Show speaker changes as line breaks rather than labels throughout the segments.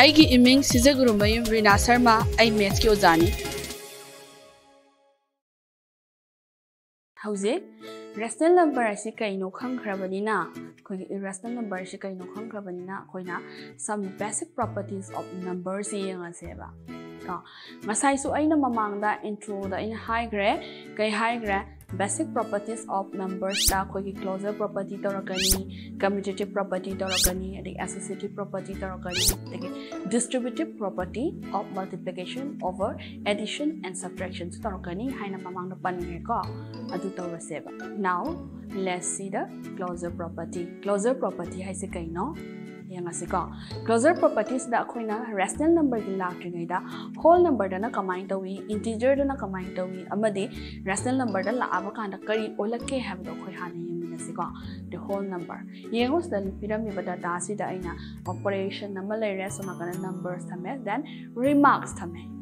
ꯑꯩꯒꯤ ꯏꯃꯤꯡ ꯁꯤꯖꯒꯨꯔꯨꯃꯌꯨꯝ ꯔꯤꯅꯥ ꯁꯔꯃ ꯑꯩ ꯃꯦꯠꯁꯀꯤ ꯑꯣꯖꯥꯅꯤ ꯍꯧꯖꯤꯛ rational number ꯑꯁꯤ ꯀꯩꯅꯣ ꯈꯪꯈ꯭ꯔꯕꯅꯤꯅ ꯑꯩꯈꯣꯏꯒꯤ ꯏꯔꯦꯁꯅꯦꯜ ꯅꯝꯕꯔ ꯑꯁꯤ ꯀꯩꯅꯣ ꯈꯪꯈ꯭ꯔꯕꯅꯤꯅ ꯑꯩꯈꯣꯏꯅ ꯁꯝ ꯕꯦꯁꯤꯛ ꯄ꯭ꯔꯣꯄꯔꯇꯤꯁ ꯑꯣꯐ ꯅꯝꯕꯔꯁꯤ ꯌꯦꯡꯉꯁꯦꯕ ꯀꯣ ꯉꯁꯥꯏꯁꯨ ꯑꯩꯅ ꯃꯃꯥꯡꯗ ꯏꯟꯇ꯭ꯔꯣꯗ ꯑꯩꯅ ꯍꯥꯏꯈ꯭ꯔꯦ ꯀꯩ ꯍꯥꯏꯈ꯭ꯔꯦ ꯕꯦꯁꯤꯛ ꯄ꯭ꯔꯣꯄꯔꯇꯤꯁ ꯑꯣꯐ ꯅꯝꯕꯔꯁꯇ ꯑꯩꯈꯣꯏꯒꯤ ꯀ꯭ꯂꯣꯖꯔ ꯄ꯭ꯔꯣꯄꯔꯇꯤ ꯇꯧꯔꯛꯀꯅꯤ ꯀꯝꯃ꯭ꯌꯨꯇꯦꯇꯤꯕ ꯄ꯭ꯔꯣꯄꯔꯇꯤ ꯇꯧꯔꯛꯀꯅꯤ ꯑꯗꯒꯤ ꯑꯦꯁꯣꯁꯤꯌꯦꯇꯤꯕ ꯄ꯭ꯔꯣꯄꯔꯇꯤ ꯇꯧꯔꯛꯀꯅꯤ ꯑꯗꯒꯤ distributive property of multiplication over addition and ꯁꯕꯇ꯭ꯔꯦꯛꯁꯟꯁꯨ ꯇꯧꯔꯛꯀꯅꯤ ꯍꯥꯏꯅ ꯃꯃꯥꯡꯗ ꯄꯟꯈ꯭ꯔꯦꯀꯣ ꯑꯗꯨ ꯇꯧꯔꯁꯦꯕ ꯅꯥꯎ ꯂꯦꯠꯁ ꯁꯤ ꯗ ꯀ꯭ꯂꯣꯖꯔ ꯄ꯭ꯔꯣꯄꯔꯇꯤ ꯀ꯭ꯂꯣꯖꯔ ꯄ꯭ꯔꯣꯄꯔꯇꯤ ꯍꯥꯏꯁꯦ ꯀꯩꯅꯣ यंगसीको क्लोजर प्रॉपर्टीज़ द अखोइना रेशनल नंबर की लाक्ट्रिंगैदा होल नंबर दना कमाइन तवी इंटीजर दना कमाइन तवी अमदे रेशनल नंबर द लाब कांदा करी ओलके हैब दो खोय हाने यमिनसीको द होल नंबर येंगोस द पिरामिड बदा दासी द आइना नंबर ले रेसो रिमार्क्स थमे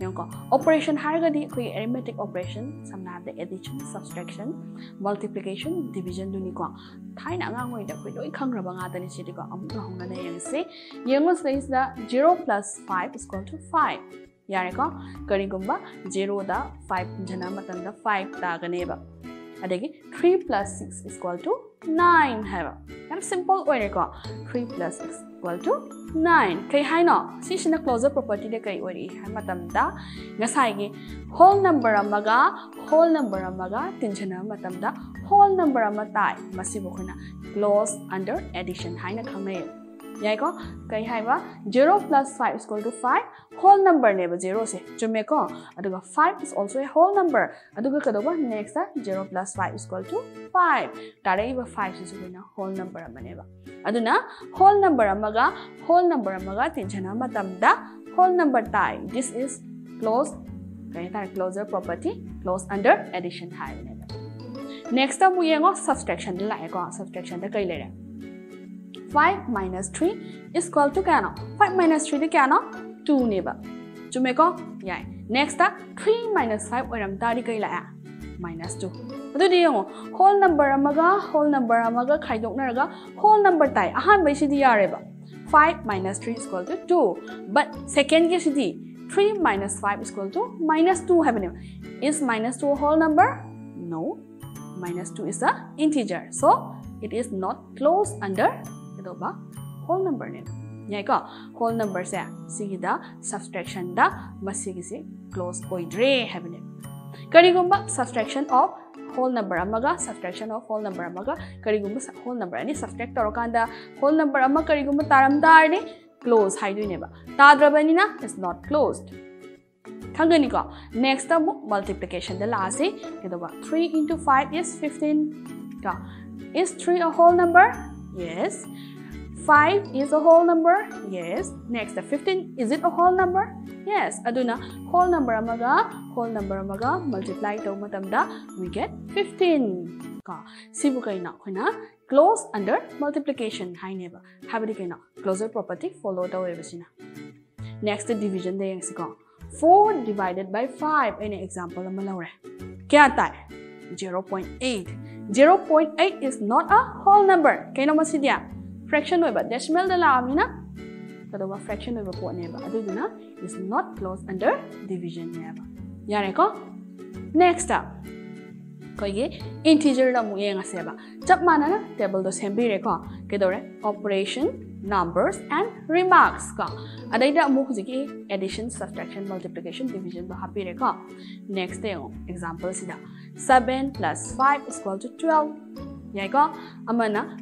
ꯌꯦꯡꯉꯣꯀꯣ ꯑꯣꯄꯔꯦꯁꯟ ꯍꯥꯏꯔꯒꯗꯤ ꯑꯩꯈꯣꯏꯒꯤ ꯑꯦꯔꯤꯃꯦꯇꯤꯛ ꯑꯣꯄꯔꯦꯁꯟ ꯁꯝꯅ ꯍꯥꯏꯔꯕꯗ ꯑꯦꯗꯤꯁꯟ ꯁꯕꯁꯇ꯭ꯔꯦꯛꯁꯟ ꯃꯜꯇꯤꯄ꯭ꯂꯤꯀꯦꯁꯟ ꯗꯤꯕꯤꯖꯟꯗꯨꯅꯤꯀꯣ ꯊꯥꯏꯅ ꯑꯉꯥꯡ ꯑꯣꯏꯔꯤꯉꯩꯗ ꯑꯩꯈꯣꯏ ꯂꯣꯏ ꯈꯪꯈ꯭ꯔꯕ ꯉꯥꯛꯇꯅꯤ ꯁꯤꯗꯤꯀꯣ ꯑꯃꯨꯛ ꯍꯧꯅꯅ ꯌꯦꯡꯉꯁꯤ ꯌꯦꯡꯉꯣ ꯁꯤꯗꯩꯁꯤꯗ zero plus five ꯏꯁꯀꯣꯜ to five ꯌꯥꯔꯦꯀꯣ ꯀꯔꯤꯒꯨꯝꯕ ꯖꯦꯔꯣꯗ ꯐꯥꯏꯚ ꯄꯨꯟꯁꯤꯟꯅꯕ ꯃꯇꯝꯗ ꯐꯥꯏꯚ ꯇꯥꯒꯅꯦꯕ And again, 3 plus 6 is equal to 9 have. And simple way ko. 3 plus 6 equal to 9. Kay hai no, si na closure property de kay wari hai matamda ngasai gi whole number amaga whole number amaga tinjana matamda whole number amatai masibo khona close under addition hai na khangai. यहाँ को कहीं zero plus five is equal to five whole number ने zero से। चुमे को five is also a whole number Kadam next zero plus five is equal to five तारे five से सुन whole number whole number whole number तीनजना whole number ताय this is close कहीं closure property close under addition है next अब मुझे subtraction लाए को subtraction कहीं ले kya no 2 ne ba chume ko yai next ta 3 minus 5 oiram tari kai la ya minus 2 adu di yong whole number amaga whole number amaga khaidok naraga whole number tai ahan bai sidi yare ba 5 minus 3 is equal to 2 but second ke sidi 3 minus 5 is equal to minus 2 have is minus 2 a whole number no minus 2 is a integer so it is not closed under ꯀꯩꯗꯧꯕ whole ꯅꯝꯕꯔꯅꯦꯕ ꯌꯥꯏꯀꯣ whole ꯅꯝꯕꯔꯁꯦ ꯁꯤꯒꯤꯗ ꯁꯕꯁꯇ꯭ꯔꯦꯛꯁꯟꯗ ꯃꯁꯤꯒꯤꯁꯦ close ꯑꯣꯏꯗ꯭ꯔꯦ ꯍꯥꯏꯕꯅꯦ ꯀꯔꯤꯒꯨꯝꯕ ꯁꯕꯁꯇ꯭ꯔꯦꯛꯁꯟ of whole number ꯑꯃꯒ ꯁꯕꯁꯇ꯭ꯔꯦꯛꯁꯟ of whole number ꯑꯃꯒ ꯀꯔꯤꯒꯨꯝꯕ ꯍꯣꯜ ꯅꯝꯕꯔ ꯑꯅꯤ ꯁꯕꯁꯇ꯭ꯔꯦꯛ ꯇꯧꯔꯀꯥꯟꯗ ꯍꯣꯜ ꯅꯝꯕꯔ ꯑꯃ ꯀꯔꯤꯒꯨꯝꯕ ꯇꯥꯔꯝ ꯇꯥꯔꯗꯤ ꯀ꯭ꯂꯣꯁ ꯍꯥꯏꯗꯣꯏꯅꯦꯕ ꯇꯥꯗ꯭ꯔꯕꯅꯤꯅ ꯏꯠꯁ ꯅꯣꯠ ꯀ꯭ꯂꯣꯁ ꯈꯪꯒꯅꯤꯀꯣ ꯅꯦꯛꯁꯇ ꯑꯃꯨꯛ ꯃꯜꯇꯤꯄ꯭ꯂꯤꯀꯦꯁꯟꯗ ꯂꯥꯛꯑꯁꯤ ꯀꯩꯗꯧꯕ three into five is fifteen ꯀꯣ is three a whole number yes 5 is a whole number? Yes. Next, 15, is it a whole number? Yes. Aduna, whole number amaga, whole number amaga, multiply to matamda, we get 15. Ka. Sibu kay na, kaya close under multiplication. Hi neba. Habari kay na, closer property follow daw ebasina. Next, division day yung siko. 4 divided by 5. Any example naman laure. Kaya tayo? 0.8. 0.8 is not a whole number. Si diya. Fraction over decimal da laamina kadawa fraction over po neba aduduna is not closed under division neba yare ko next up koige integer da mu yenga seba chap mana na table do sembire ko kedore operation numbers and remarks ka adai da mu hujiki addition subtraction multiplication division do hapire ko next day example sida 7 plus 5 is equal to 12 यहाँ को अब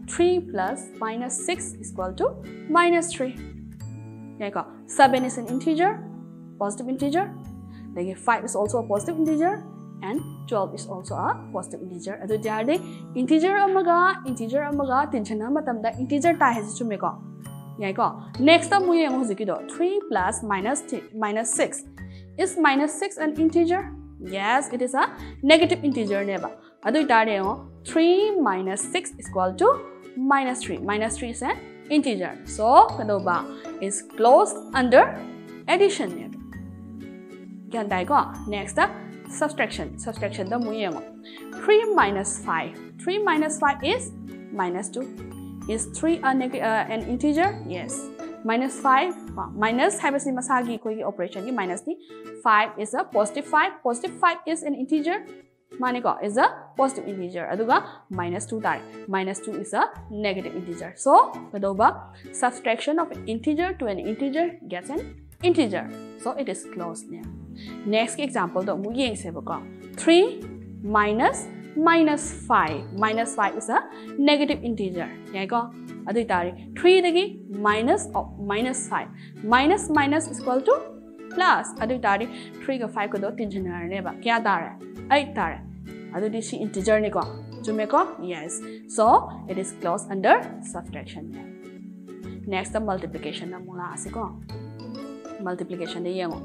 three plus minus six equal to minus three यहाँ को seven is an integer positive integer देखिए five is also a positive integer and twelve is also a positive integer अद्दे integer integer तीन integer तुम्हें को यहाँ को नेक्स्ट मुझे यहाँ हजी दो three plus minus three minus six is minus six and integer yes it is a negative integer ने अब अद्डे 3 minus 6 is equal to minus 3. Minus 3 is an integer. So, kadoba is closed under addition. Next, the subtraction. Subtraction the muyengo. 3 minus 5. 3 minus 5 is minus 2. Is 3 a uh, an integer? Yes. minus 5 minus haibasi masagi koi operation minus ni 5 is a positive 5 positive 5 is an integer माने को is a positive integer अगर minus two तारे minus two is a negative integer so Kadam subtraction of integer to an integer gets an integer so it is close ने next की example तो मू येबको three minus minus five minus five is a negative integer यहाँ को अभी तारे. थ्रीदी minus minus five minus minus is equal to plus अभी तारे. थ्री को फाइव को तीन जनरने क्या तारे एट तारे adu di si integer ne ko jume ko yes so it is closed under subtraction ne next the multiplication na mula asiko multiplication de yengo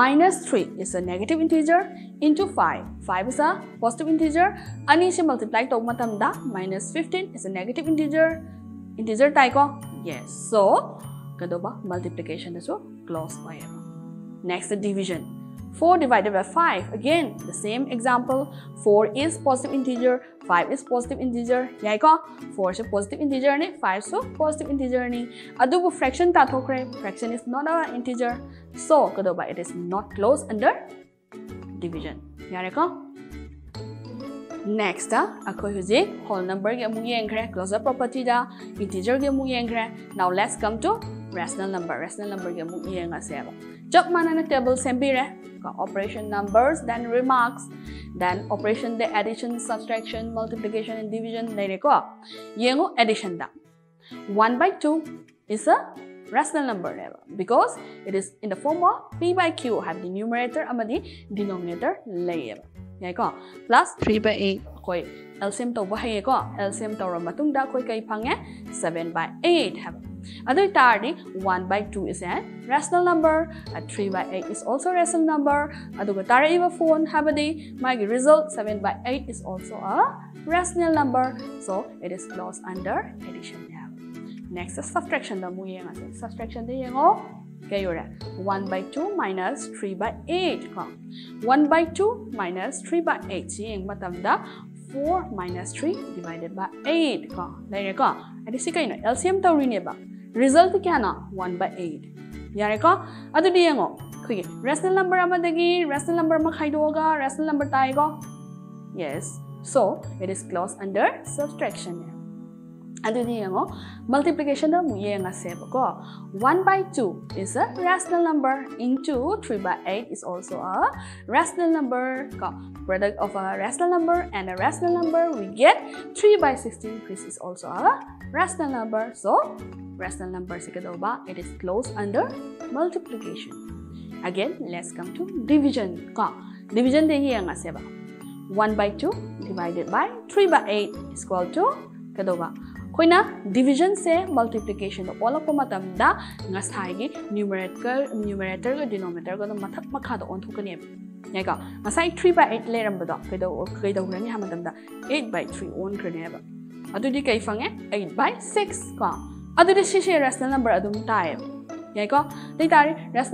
minus 3 is a negative integer into 5 5 is a positive integer ani se multiply to matam da minus 15 is a negative integer integer type ko yes so kadoba multiplication is close by next the division 4 divided by 5 again the same example 4 is positive integer 5 is positive integer ko 4 is positive integer ne 5 so positive integer ni adubu fraction ta thokre fraction is not a integer so kadoba it is not close under division ko next akhoi huje whole number mu yeng khre closure property da integer ge mu yeng khre now let's come to rational number rational number mu yeng ase ba job mana na table sembi re operation numbers then remarks then operation the addition subtraction multiplication and division laire ko yengo addition da 1 by 2 is a rational number level because it is in the form of p by q have the numerator amadi denominator yai ko plus 3 by 8 koi LCM to ba hai ko LCM to ra matung da koi kai 7 by 8 have other tardi 1 by 2 is a rational number and 3 by 8 is also rational number aduga tara iba phone habadi my result? 7 by 8 is also a rational number so it is closed under addition now. next is subtraction da mu yang subtraction de yang oh kaya yore 1 by 2 minus 3 by 8 ko 1 by 2 minus 3 by 8 si ang matamda 4 minus 3 divided by 8 ko laire ko adi si kayo LCM tawri ne ba result kya na? 1 by 8 yare ko? Adu di yang kuy rational number amadagi rational number ma khaidoga rational number tai yes. So it is closed under subtraction. Adudi yango. Multiplication da muye nga sebo ko. 1 by 2 is a rational number into 3 by 8 is also a rational number ko. Product of a rational number and a rational number we get 3 by 16 which is also a rational number. So rational numbers it is closed under multiplication again let's come to division ka division de ye nga seba 1 by 2 divided by 3 by 8 is equal to kadoba khoina division se multiplication do ola pa matam da nga sai gi numerator numerator ga denominator ga mathak makha do on thukani ne ga nga sai 3 by 8 le ram ba do kedo kedo ra ni ha matam da 8 by 3 on krene ba adu di kai fange 8 by 6 ka अदुदे number ताए याइको दे तारे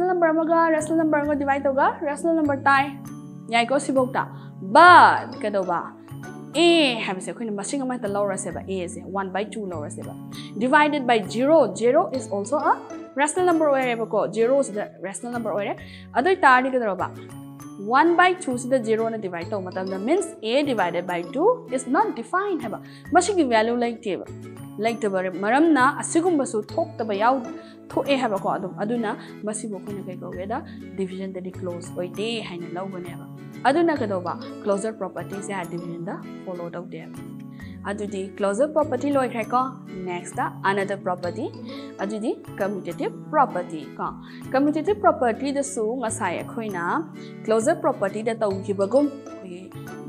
number rational number divide होगा rational number ताए याको सिबोक्ता but कदोबा A हैबसे machine का अमा द लोअर सेबा ए से वन बाय टू 2 लोअर सेबा divided by 0 0 is number a rational number ओरेबको 0 is the rational number ओरे अदुई तारे कदोबा वन बाई टू से ज़ीरो ने डिवाइड तो मतलब the means a divided by two is not define है मसी की वैल्यू लेते लेते मरम थोक्तब कई कौगेद डिविजन द्लोज होते हैं लगने कदोब क्लोजर प्रॉपर्टी से डिविजन फॉलो तौते हैं property loi khai ko next da another property adudi commutative property ko commutative property da su ngasai akhoina closure property da tau gibagum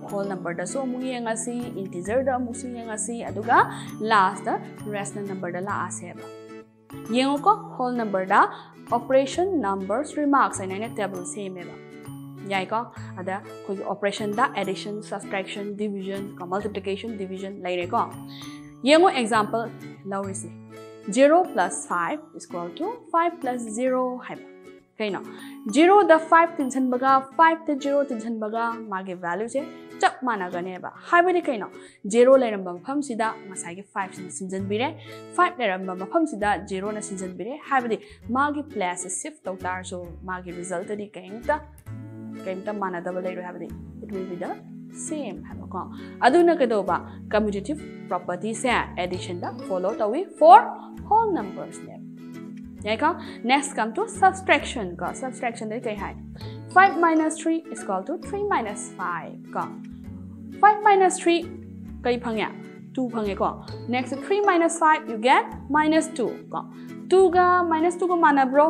whole number da so mu yenga si integer da mu si yenga si aduga last da rational number da la aseba yengo ko whole number da operation numbers remarks and any table same ba याइको अद कोई operation दा addition subtraction division का multiplication division लेरेको येंगो example लौरिसे 0 plus 5 is equal to 5 plus 0 हाइबा कहीं 0 the 5 तिनसन बगा 5 the 0 तिनसन बगा मागे value से ꯆꯞ ꯃꯥꯟꯅꯒꯅꯦꯕ ꯍꯥꯏꯕꯗꯤ ꯀꯩꯅꯣ ꯖꯦꯔꯣ ꯂꯩꯔꯝꯕ ꯃꯐꯝꯁꯤꯗ ꯉꯁꯥꯏꯒꯤ ꯐꯥꯏꯚꯁꯤꯅ ꯁꯤꯟꯖꯟꯕꯤꯔꯦ ꯐꯥꯏꯚ ꯂꯩꯔꯝꯕ ꯃꯐꯝꯁꯤꯗ ꯖꯦꯔꯣꯅ ꯁꯤꯟꯖꯟꯕꯤꯔꯦ ꯍꯥꯏꯕꯗꯤ ꯃꯥꯒꯤ ꯄ꯭ꯂꯦꯁꯁꯦ ꯁꯤꯐ ꯇꯧ ꯇꯥꯔꯁꯨ ꯃꯥꯒꯤ ꯔꯤꯖꯜꯇꯗꯤ ꯀꯩꯝꯇ कैंटम मानदे it will be the same हैब कम्युनिटिव प्रॉपर्टी से एडिशन फॉलो टी फॉर होल नंबर्स ने यहाँ नेक्स्ट कम टू सब्सट्रैक्शन का सब्सट्रैक्शन दे कई है five minus three is equal to three minus five का फाइव माइनस थ्री कई फंगे टू फंगे को next three minus five you get minus two का टू का माइनस टू को माना ब्रो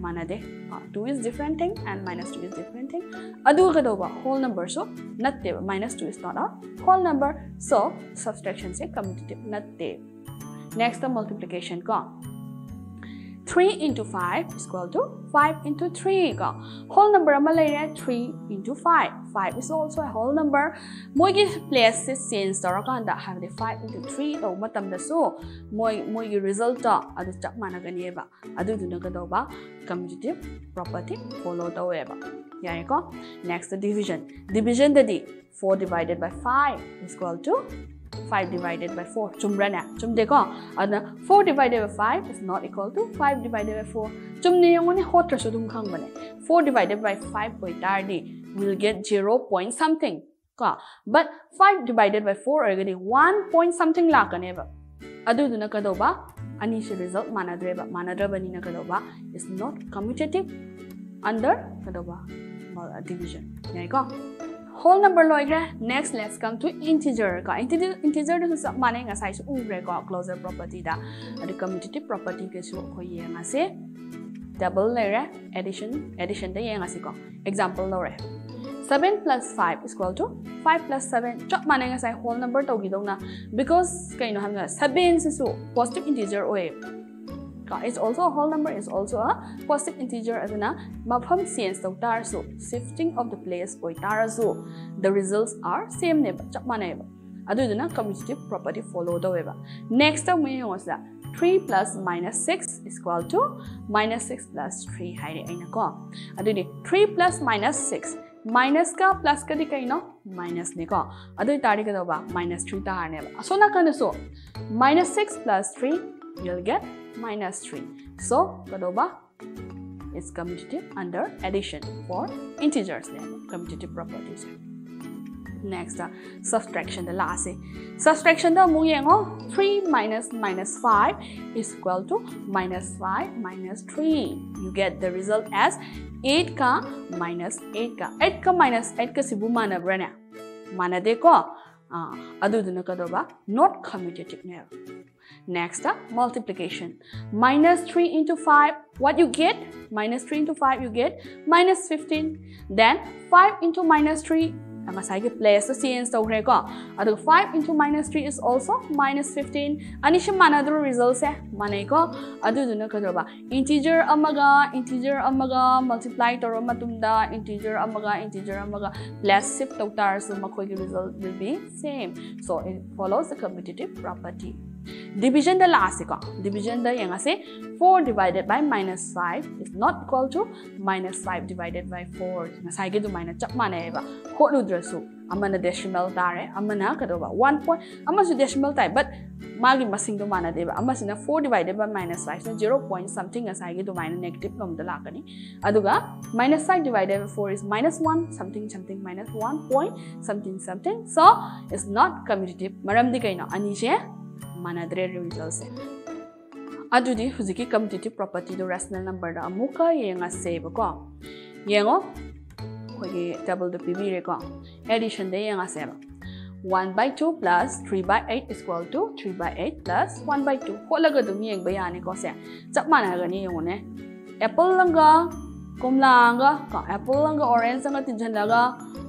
माना दे Uh, 2 is different thing and minus 2 is different thing. Adu ka whole number so natte minus 2 is not a whole number. So subtraction se commutative natte next the multiplication ka 3 into 5 is equal to 5 into 3 ko whole number ama lai 3 into 5 5 is also a whole number. Moi place se change tor have the 5 into 3 to matam da so. Moi moi result ta adu chak mana adu du ba. Commutative property follow da we ba. Next the division. Division da di 4 divided by 5 is equal to 5 divided by 4 chumra na chum dekho adna 4 divided by 5 is not equal to 5 divided by 4 chum ne yong ne hotra so dum khang bane 4 divided by 5 koi tar di will get 0 point something ka but 5 divided by 4 are agadi 1 point something la ka ne ba adu du na ka do ba ani se result manadre ba manadra bani na ka do ba is not commutative under ka do ba division yai ko whole number loigre next let's come to integer ka integer integer du sa mane nga sai su ure ko closure property da adu commutative property ke su ko ye nga se double lere addition addition da ye nga se ko example lore 7 plus 5 is equal to 5 plus 7 chop mane nga sai whole number to gi dong na because kaino ham nga 7 su positive integer oe is also a whole number is also a positive integer aduna mafam sense to tar so shifting of the place oi tar so the results are same ne chap mane ba aduna commutative property follow the weba next time we use that 3 plus minus 6 is equal to minus 6 plus 3 haire aina ko aduni 3 plus minus 6 minus ka plus ka di kaino minus ne ko adu tari ka ba minus 3 ta harne ba so na kana so minus 6 plus 3 you'll get minus 3. So, Kadoba is commutative under addition for integers then, commutative properties. Next, uh, subtraction the last. Subtraction the muyengo 3 minus minus 5 is equal to minus 5 minus 3. You get the result as 8 ka minus 8 ka. 8 ka minus 8 ka sibu mana brana. Mana de ko. Uh, adu duna kadoba not commutative. Next, uh, multiplication. Minus 3 into 5, what you get? Minus 3 into 5, you get minus 15. Then, 5 into minus 3, ang asay place the change to ko. Ado 5 into minus 3 is also minus 15. Ani siya manadro results eh. Manay ko. Ado dun na ba? Integer amaga, integer amaga, multiply toro matumda, integer amaga, integer amaga, plus shift to tar so makoy result will be same. So it follows the commutative property. Division the last ko. Division the yang ase 4 divided by minus 5 is not equal to minus 5 divided by 4. Ngasay gido minus chak mana ba. Ko lu drasu. Amana decimal tare. Amana kado ba 1 point. Ama su decimal type but magi masing do mana deba. Ama sina 4 divided by minus 5 so 0 point something ngasay gido minus negative nom dala kani. Aduga minus 5 divided by 4 is minus 1 something something minus 1 point something something. So it's not commutative. Maram di kayo ani siya manadre result set adudi huziki titi property do rational number da. Amuka yenga save ko. Yengo koge double the pb re addition de yenga save. 1 by 2 plus 3 by 8 is equal to 3 by 8 plus 1 by 2 ko laga dum yeng ba yani ko se. Mana ga ni yone apple langga, kumla langga, ka. Apple langga, orange anga tin langga.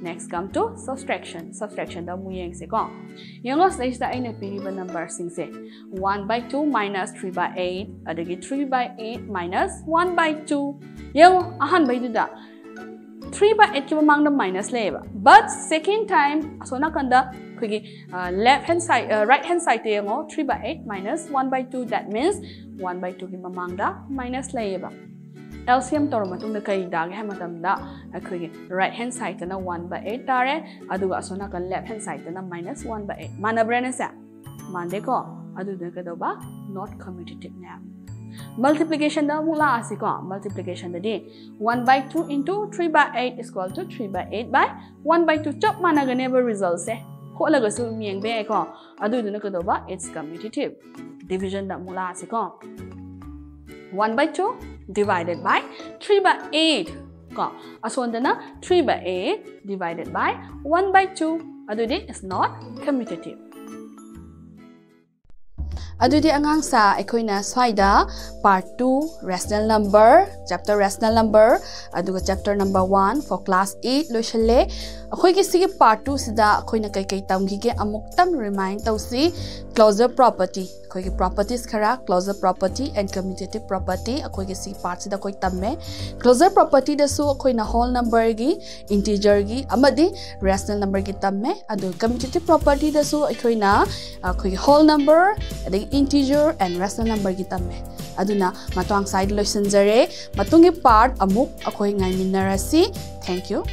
Next come to subtraction. Subtraction da mu yeng se ko. Yang os stage da aina piri ba number sing se. 1 by 2 minus 3 by 8. Adagi 3 by 8 minus 1 by 2. Yang ahan by da. 3 by 8 ki mamang da minus le ba. But second time so na kanda khigi uh, left hand side uh, right hand side ngo 3 by 8 minus 1 by 2 that means 1 by 2 ki mamang da minus le ba. LCM ꯇꯧꯔ ꯃꯇꯨꯡꯗ ꯀꯔꯤ ꯇꯥꯒꯦ ꯍꯥꯏ ꯃꯇꯝꯗ ꯑꯩꯈꯣꯏꯒꯤ right ꯍꯦꯟ ꯁꯥꯏꯗꯇꯅ one by eight ꯇꯥꯔꯦ ꯑꯗꯨꯒ ꯑꯁꯣꯝ ꯅꯥꯀꯟ ꯂꯦꯐ ꯍꯦꯟ ꯁꯥꯏꯗꯇꯅ ꯃꯥꯏꯅꯁ ꯋꯥꯟ ꯕꯥꯏ ꯑꯩꯠ ꯃꯥꯟꯅꯕ꯭ꯔꯅꯦꯁꯦ ꯃꯥꯟꯗꯦꯀꯣ ꯑꯗꯨꯗꯨꯅ ꯀꯩꯗꯧꯕ ꯅꯣꯠ ꯀꯝꯃꯤꯇꯤꯇꯤꯞꯅꯦ multiplication da mula asi ko multiplication da di 1 by 2 into 3 by 8 is equal to 3 by 8 by 1 by 2 chop mana ga never results se ko la ga su mieng be ko adu du na ko ba it's commutative. Division da mula asi ko 1 by 2 divided by 3 by 8 ka aswandana uh, 3 by 8 divided by 1 by 2 adudi is not commutative. Adudi angang sa ekoina swaida uh, part 2 rational number chapter rational number. Aduga chapter number 1 for class 8 loishale ꯑꯩꯈꯣꯏꯒꯤ पार्टूसद अखोन कई कई तमगीगे अमुक्तम remind तौसी closure property अखोगी properties खरा closure property and commutative property अखोगी सी पार्टसद अखोई तमे क्लोजर प्रॉपर्टी दसु अखोइन नंबर की इंटीजर की रेसनल नंबर की तमें अदु कम्यूटेटिव प्रॉपर्टी दसु अखोइन नंबर अदि इंटीजर एंड रेसनल नंबर की तमें अदुना मतवांग साइड पार्ट अमुक अखोई थैंक यू